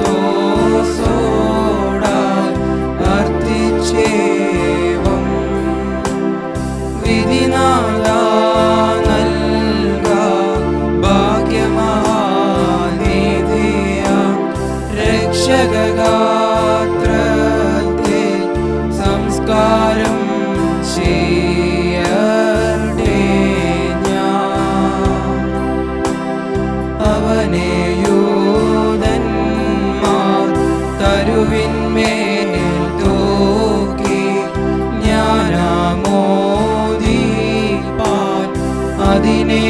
तोसोडा कर्तिचे विधिनादानल्गा भाग्यमालिया रक्षगात्रे संस्कारं चे തരുവിന്മേൽ തൂക്കി ജ്ഞാനമോദിപ്പാൻ അതിനെ